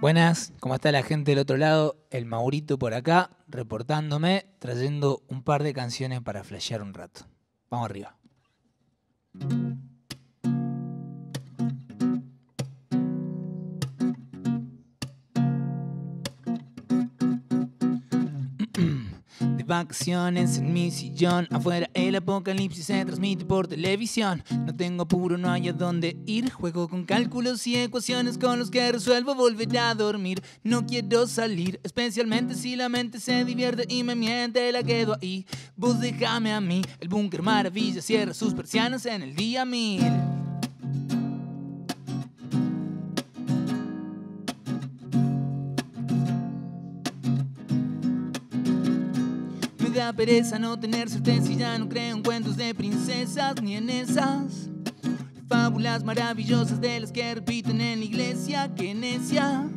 Buenas, ¿cómo está la gente del otro lado? El Maurito por acá, reportándome, trayendo un par de canciones para flashear un rato. Vamos arriba. Vacaciones en mi sillón, afuera el apocalipsis se transmite por televisión. No tengo apuro, no hay a dónde ir. Juego con cálculos y ecuaciones con los que resuelvo volver a dormir. No quiero salir, especialmente si la mente se divierte y me miente, la quedo ahí. Vos déjame a mí, el búnker maravilla cierra sus persianas en el día mil. Da pereza no tener certeza y ya no creo en cuentos de princesas ni en esas fábulas maravillosas de las que repiten en la iglesia. Que necia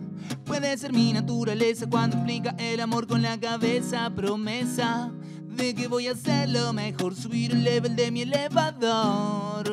puede ser mi naturaleza cuando explica el amor con la cabeza. Promesa de que voy a hacerlo mejor, subir el level de mi elevador.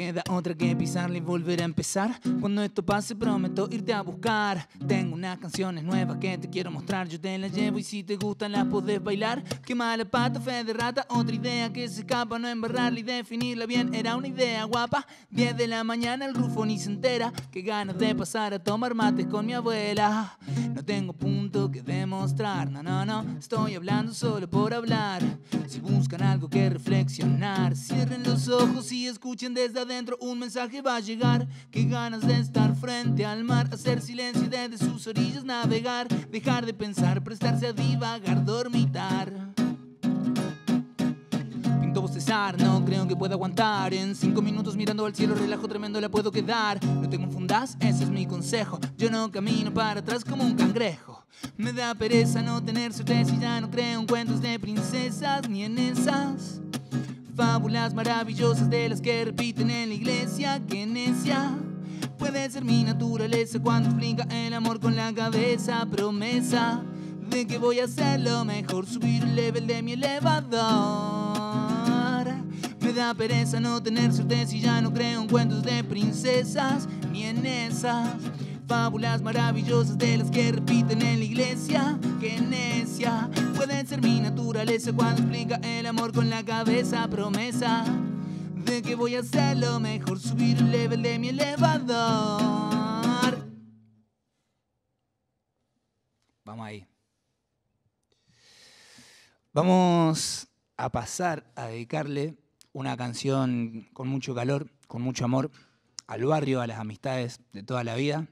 Queda otra que pisarle y volver a empezar. Cuando esto pase, prometo irte a buscar. Tengo unas canciones nuevas que te quiero mostrar. Yo te las llevo y si te gustan las podés bailar. Qué mala pata, fe de rata. Otra idea que se escapa, no embarrarla y definirla bien. Era una idea guapa. 10 de la mañana, el rufo ni se entera. Qué ganas de pasar a tomar mates con mi abuela. No tengo punto que demostrar. No, no, no. Estoy hablando solo por hablar. Si buscan algo que reflexionar, cierren los ojos y escuchen desde adentro un mensaje va a llegar. Qué ganas de estar frente al mar, hacer silencio y desde sus orillas navegar, dejar de pensar, prestarse a divagar, dormitar. Pinto bostezar, no creo que pueda aguantar. En cinco minutos mirando al cielo, relajo tremendo la puedo quedar. No te confundas, ese es mi consejo. Yo no camino para atrás como un cangrejo. Me da pereza no tener certeza y ya no creo en cuentos de princesas ni en esas fábulas maravillosas de las que repiten en la iglesia. Que necia puede ser mi naturaleza cuando explica el amor con la cabeza. Promesa de que voy a hacerlo mejor, subir el level de mi elevador. Me da pereza no tener certeza y ya no creo en cuentos de princesas ni en esas fábulas maravillosas de las que repiten en la iglesia. Que necia puede ser mi naturaleza cuando explica el amor con la cabeza. Promesa de que voy a hacerlo mejor, subir el level de mi elevador. Vamos ahí. Vamos a pasar a dedicarle una canción con mucho calor, con mucho amor, al barrio, a las amistades de toda la vida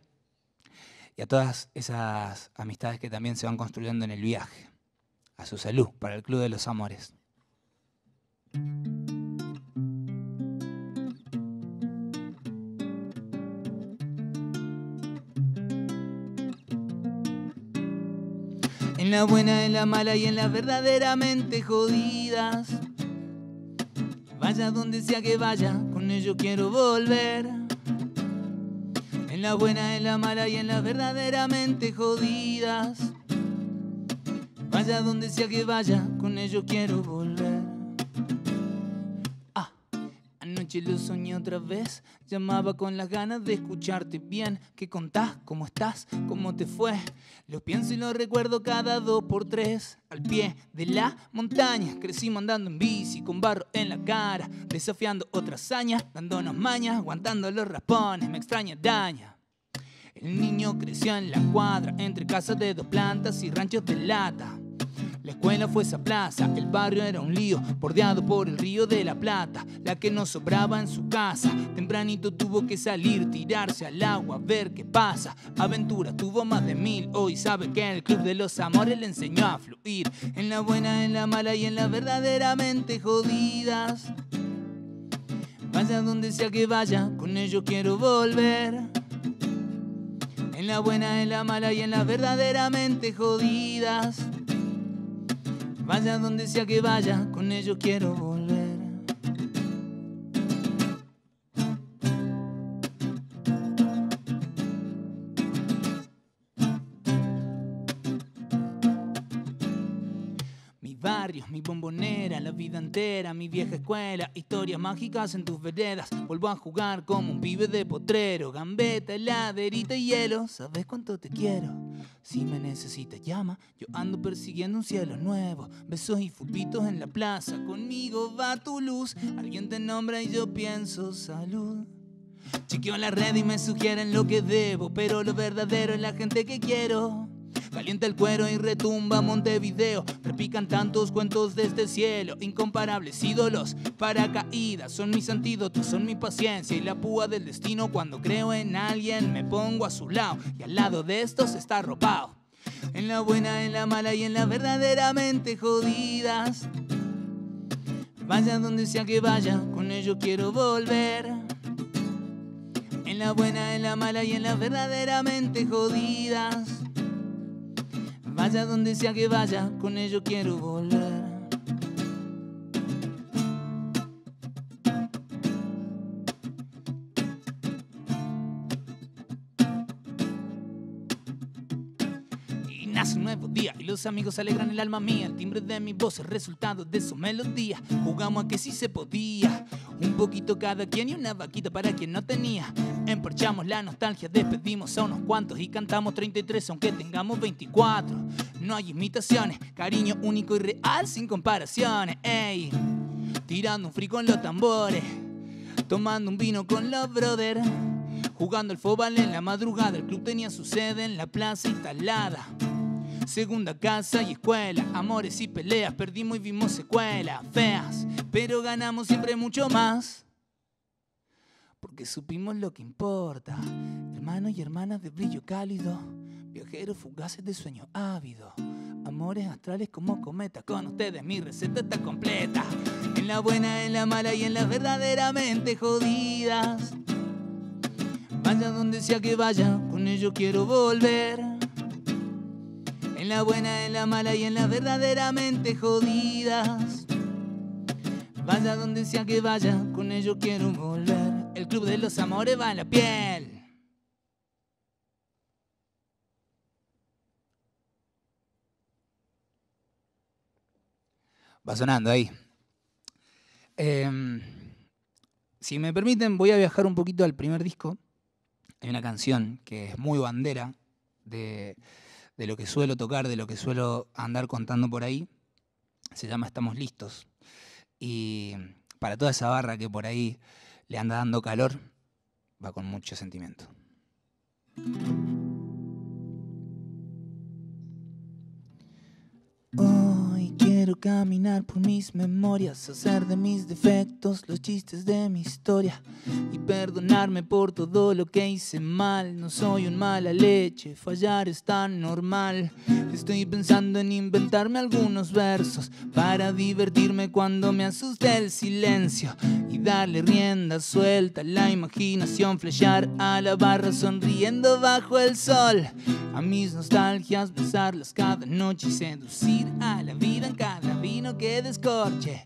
y a todas esas amistades que también se van construyendo en el viaje. A su salud, para el Club de los Amores. En la buena, en la mala y en las verdaderamente jodidas. Vaya donde sea que vaya, con ello quiero volver. En la buena, en la mala y en las verdaderamente jodidas. Vaya donde sea que vaya, con ello quiero volver. Lo soñé otra vez. Llamaba con las ganas de escucharte bien. ¿Qué contás? ¿Cómo estás? ¿Cómo te fue? Lo pienso y lo recuerdo cada dos por tres. Al pie de la montaña, crecimos andando en bici con barro en la cara, desafiando otras hazañas, dándonos mañas, aguantando los raspones, me extraña daña. El niño creció en la cuadra, entre casas de dos plantas y ranchos de lata. La escuela fue esa plaza, el barrio era un lío, bordeado por el río de la Plata, la que no sobraba en su casa. Tempranito tuvo que salir, tirarse al agua, ver qué pasa. Aventura tuvo más de mil, hoy sabe que el club de los amores le enseñó a fluir. En la buena, en la mala y en las verdaderamente jodidas. Vaya donde sea que vaya, con ello quiero volver. En la buena, en la mala y en las verdaderamente jodidas. Vaya donde sea que vaya, con ello quiero volver. mi bombonera, la vida entera, mi vieja escuela, historias mágicas en tus veredas. Vuelvo a jugar como un pibe de potrero, gambeta, heladerita y hielo. ¿Sabes cuánto te quiero? Si me necesitas, llama. Yo ando persiguiendo un cielo nuevo. Besos y fulbitos en la plaza. Conmigo va tu luz. Alguien te nombra y yo pienso salud. Chequeo la red y me sugieren lo que debo, pero lo verdadero es la gente que quiero. Calienta el cuero y retumba Montevideo. Repican tantos cuentos desde el cielo, incomparables ídolos, paracaídas. Son mis antídotos, son mi paciencia y la púa del destino. Cuando creo en alguien, me pongo a su lado y al lado de estos está arropado. En la buena, en la mala y en la verdaderamente jodidas. Vaya donde sea que vaya, con ello quiero volver. En la buena, en la mala y en las verdaderamente jodidas. Vaya donde sea que vaya, con ello quiero volver. Amigos alegran el alma mía. El timbre de mi voz es resultado de su melodía. Jugamos a que sí se podía. Un poquito cada quien y una vaquita para quien no tenía. Emparchamos la nostalgia, despedimos a unos cuantos y cantamos 33 aunque tengamos 24. No hay imitaciones, cariño único y real sin comparaciones. Ey, tirando un frío con los tambores, tomando un vino con los brothers. Jugando el fútbol en la madrugada, el club tenía su sede en la plaza instalada. Segunda casa y escuela, amores y peleas, perdimos y vimos secuelas feas, pero ganamos siempre mucho más. Porque supimos lo que importa, hermanos y hermanas de brillo cálido, viajeros fugaces de sueño ávido, amores astrales como cometas. Con ustedes mi receta está completa, en la buena, en la mala y en las verdaderamente jodidas. Vaya donde sea que vaya, con ello quiero volver. En la buena, en la mala y en las verdaderamente jodidas. Vaya donde sea que vaya, con ello quiero volver. El club de los amores va en la piel. Va sonando ahí. Em, si me permiten, voy a viajar un poquito al primer disco. Hay una canción que es muy bandera de, de lo que suelo tocar, de lo que suelo andar contando por ahí. Se llama Estamos Listos. Y para toda esa barra que por ahí le anda dando calor, va con mucho sentimiento. Caminar por mis memorias, hacer de mis defectos los chistes de mi historia y perdonarme por todo lo que hice mal. No soy un mala leche, fallar es tan normal. Estoy pensando en inventarme algunos versos para divertirme cuando me asuste el silencio y darle rienda suelta a la imaginación, flechar a la barra sonriendo bajo el sol. A mis nostalgias, besarlas cada noche y seducir a la vida en cada vino que descorche.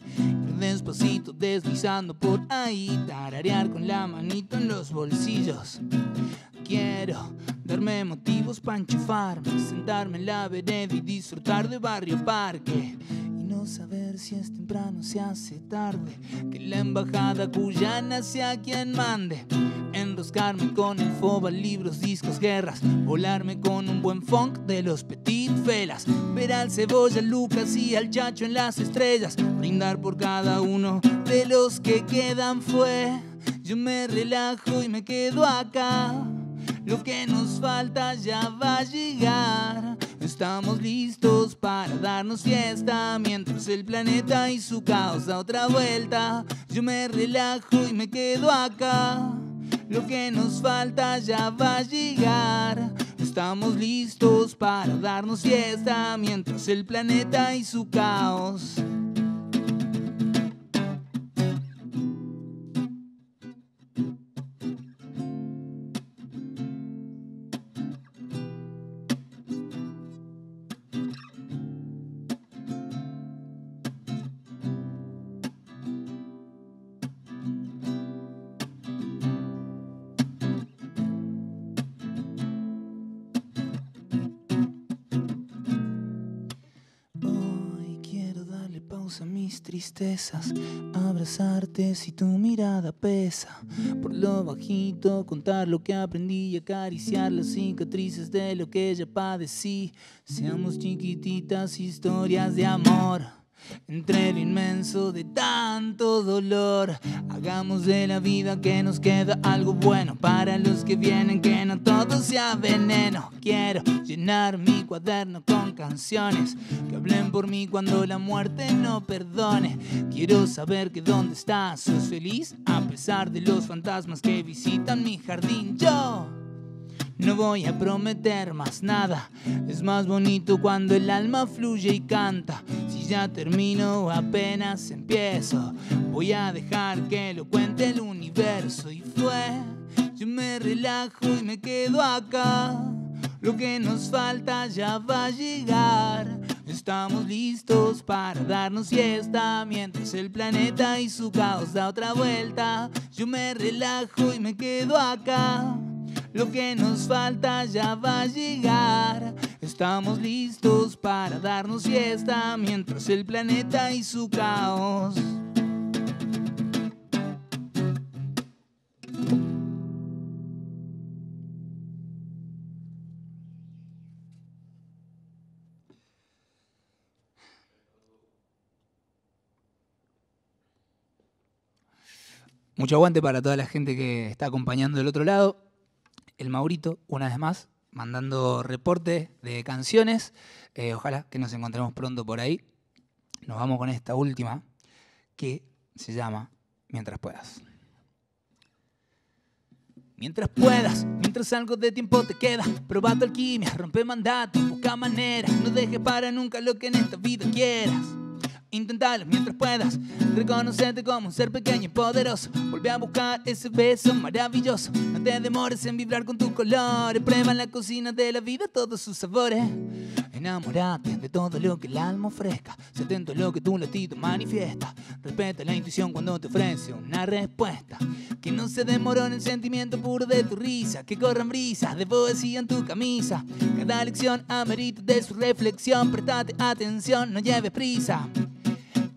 Despacito deslizando por ahí, tararear con la manito en los bolsillos. Quiero darme motivos para enchufarme, sentarme en la vereda y disfrutar de barrio parque. No saber si es temprano se hace tarde. Que la embajada cuyana sea quien mande. Enroscarme con el foba, libros, discos, guerras. Volarme con un buen funk de los petit felas. Ver al cebolla, Lucas y al chacho en las estrellas. Brindar por cada uno de los que quedan fue. Yo me relajo y me quedo acá. Lo que nos falta ya va a llegar. Estamos listos para darnos fiesta mientras el planeta y su caos da otra vuelta. Yo me relajo y me quedo acá. Lo que nos falta ya va a llegar. Estamos listos para darnos fiesta mientras el planeta y su caos. Mis tristezas, abrazarte si tu mirada pesa, por lo bajito contar lo que aprendí y acariciar las cicatrices de lo que ya padecí. Seamos chiquititas historias de amor. Entre lo inmenso de tanto dolor, hagamos de la vida que nos queda algo bueno para los que vienen, que no todo sea veneno. Quiero llenar mi cuaderno con canciones que hablen por mí cuando la muerte no perdone. Quiero saber que dónde estás, sos feliz a pesar de los fantasmas que visitan mi jardín. Yo no voy a prometer más nada. Es más bonito cuando el alma fluye y canta. Si ya termino, apenas empiezo. Voy a dejar que lo cuente el universo. Y fue, yo me relajo y me quedo acá. Lo que nos falta ya va a llegar. Estamos listos para darnos fiesta mientras el planeta y su caos da otra vuelta. Yo me relajo y me quedo acá. Lo que nos falta ya va a llegar. Estamos listos para darnos fiesta mientras el planeta y su caos. Mucho aguante para toda la gente que está acompañando del otro lado el Maurito, una vez más, mandando reporte de canciones. Eh, ojalá que nos encontremos pronto por ahí. Nos vamos con esta última que se llama Mientras puedas. Mientras puedas, mientras algo de tiempo te queda, proba tu alquimia, rompe mandato, busca manera, no dejes para nunca lo que en esta vida quieras. Intentalo mientras puedas. Reconocerte como un ser pequeño y poderoso. Vuelve a buscar ese beso maravilloso. No te demores en vibrar con tus colores. Prueba en la cocina de la vida todos sus sabores. Enamorate de todo lo que el alma ofrezca. Se atento a lo que tu latido manifiesta. Respeta la intuición cuando te ofrece una respuesta. Que no se demoró en el sentimiento puro de tu risa. Que corran brisas de poesía en tu camisa. Cada lección amerita de su reflexión. Prestate atención, no lleves prisa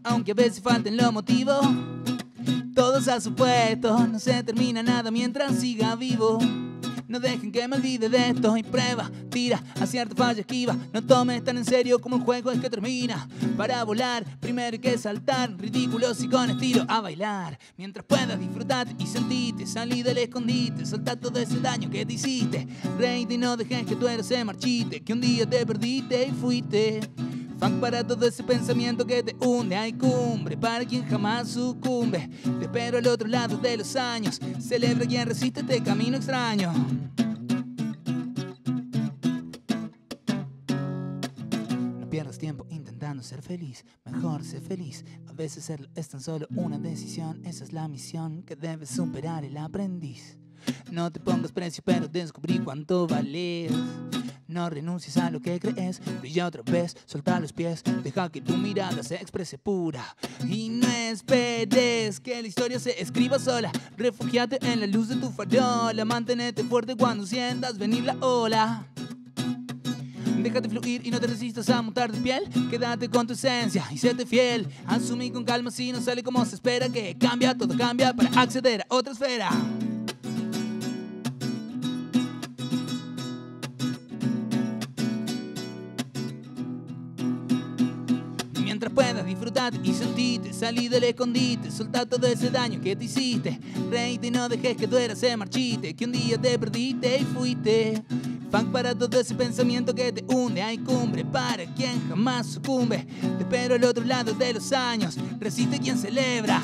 aunque a veces falten los motivos. Todos a su puesto, no se termina nada mientras siga vivo. No dejen que me olvide de esto y prueba, tira, acierta, falla, esquiva. No tomes tan en serio como el juego es que termina. Para volar, primero hay que saltar, ridículos y con estilo a bailar. Mientras puedas disfrutar y sentirte, salí del escondite, soltar todo ese daño que te hiciste. Reíte y no dejes que tu eres se marchite, que un día te perdiste y fuiste. Fan para todo ese pensamiento que te hunde. Hay cumbre para quien jamás sucumbe. Te espero al otro lado de los años. Celebra quien resiste este camino extraño. No pierdas tiempo intentando ser feliz. Mejor ser feliz. A veces serlo es tan solo una decisión. Esa es la misión que debe superar el aprendiz. No te pongas precio, pero descubrí cuánto vales. No renuncies a lo que crees, brilla otra vez, solta los pies, deja que tu mirada se exprese pura. Y no esperes que la historia se escriba sola, refugiate en la luz de tu farola, manténete fuerte cuando sientas venir la ola. Déjate fluir y no te resistas a mutar de piel. Quédate con tu esencia y séte fiel. Asumí con calma si no sale como se espera. Que cambia, todo cambia para acceder a otra esfera. Y sentirte, salir del escondite, soltar todo ese daño que te hiciste, reíte y no dejes que tu era se marchite, que un día te perdiste y fuiste. Funk para todo ese pensamiento que te hunde, hay cumbre para quien jamás sucumbe. Te espero al otro lado de los años, resiste quien celebra.